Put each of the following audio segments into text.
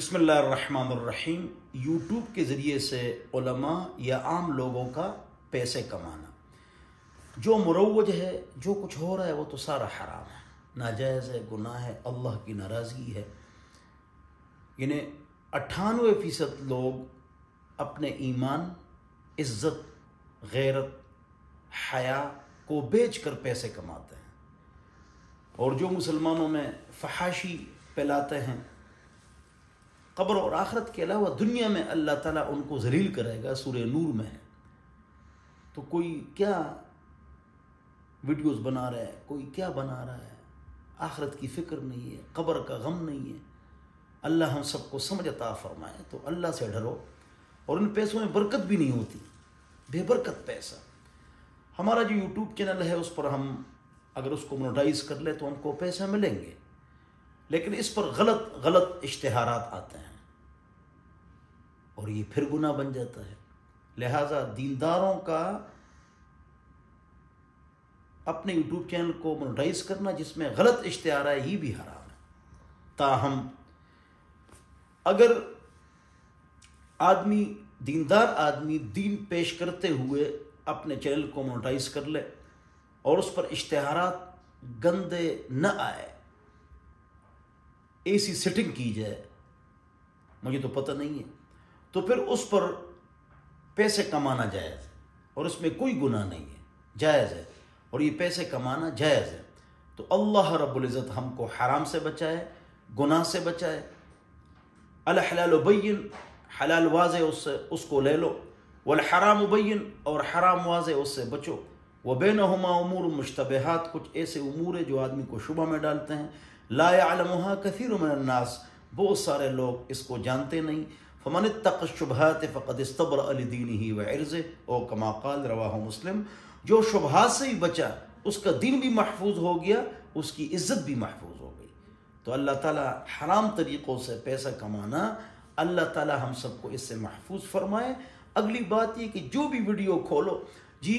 बिस्मिल्लाहिर्रहमानिर्रहीम। यूट्यूब के ज़रिए से या आम लोगों का पैसे कमाना। जो मुरवज है, जो कुछ हो रहा है, वो तो सारा हराम है। नाजायज़ है, गुनाह है, अल्लाह की नाराज़गी है। यानी अट्ठानवे फ़ीसद लोग अपने ईमान, इज़्ज़त, गैरत, हया को बेच कर पैसे कमाते हैं। और जो मुसलमानों में फहाशी फैलाते हैं कब्र और आखरत के अलावा दुनिया में अल्लाह ताला उनको जलील करेगा सूर्य नूर में है। तो कोई क्या वीडियोस बना रहा है? कोई क्या बना रहा है? आखरत की फ़िक्र नहीं है कब्र का गम नहीं है। अल्लाह हम सबको समझ अता फरमाए तो अल्लाह से डरो और इन पैसों में बरकत भी नहीं होती, बेबरकत पैसा। हमारा जो यूट्यूब चैनल है, उस पर हम अगर उसको मोनोटाइज कर ले तो हमको पैसे मिलेंगे। लेकिन इस पर गलत गलत इश्तहारात आते हैं। और ये फिर गुना बन जाता है। लिहाजा दीनदारों का अपने यूट्यूब चैनल को मोनोटाइज करना जिसमें गलत इश्तहार है ही भी हराम है। ताहम, अगर आदमी, दीनदार आदमी दीन पेश करते हुए अपने चैनल को मोनोटाइज कर ले और उस पर इश्तहारात गंदे न आए ऐसी सेटिंग की जाए, मुझे तो पता नहीं है। तो फिर उस पर पैसे कमाना जायज़ है और उसमें कोई गुनाह नहीं है, जायज़ है। और ये पैसे कमाना जायज़ है। तो अल्लाह रब्बुल इज़्ज़त हमको हराम से बचाए, गुनाह से बचाए। अल हलाल बैन हलाल वाज उससे, उसको ले लो। वल हराम और हराम वाज उससे बचो। वह बेनहुमा उमूर मुश्तबहात, कुछ ऐसे उमूर है जो आदमी को शुबा में डालते हैं। कसीर नास बहुत सारे लोग इसको जानते नहीं। फ़मन तक शुबहत फ़कद इस्तबर अलीदीन ही व अर्ज़ ओ कमाकाल रवा मुस्लिम, जो शुबहत से ही बचा, उसका दिन भी महफूज हो गया, उसकी इज़्ज़त भी महफूज हो गई। तो अल्लाह ताला हराम तरीक़ों से पैसा कमाना, अल्लाह ताला हम सबको इससे महफूज फरमाए। अगली बात ये कि जो भी वीडियो खोलो, जी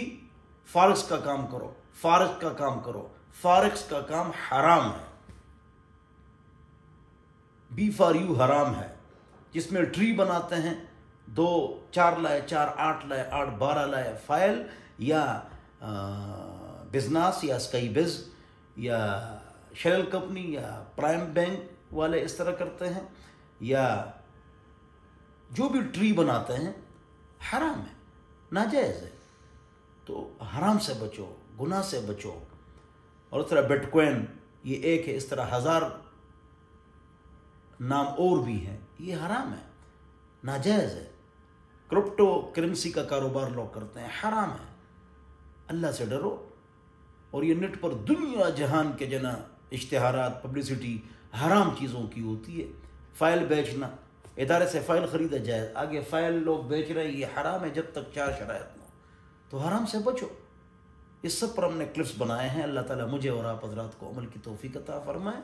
फारक्स का काम करो फारक का काम करो फारक्स का काम हराम है। बी फॉर यू हराम है। जिसमें ट्री बनाते हैं, दो, चार लाए, चार, आठ लाए, आठ, बारह लाए फ़ाइल, या बिज़नेस, या स्काई बिज, या शेल कंपनी, या प्राइम बैंक वाले इस तरह करते हैं, या जो भी ट्री बनाते हैं, हराम है, नाजायज़ है। तो हराम से बचो, गुनाह से बचो। और इस तरह बिटकॉइन, ये एक है, इस तरह हज़ार नाम और भी हैं। ये हराम है। नाजायज़ है। क्रिप्टो करेंसी का कारोबार लोग करते हैं। हराम है। अल्लाह से डरो। और ये नेट पर दुनिया जहान के जना इश्तहारात पब्लिसिटी हराम चीज़ों की होती है। फ़ाइल बेचना। इदारे से फ़ाइल ख़रीदा जाए। आगे फ़ाइल लोग बेच रहे हैं। ये हराम है जब तक चार शरात न हो। तो हराम से बचो। इस सब पर हमने क्लिप्स बनाए हैं। अल्लाह ताला मुझे और आप हजरात को अमल की तोफ़ी अता फ़रमाए।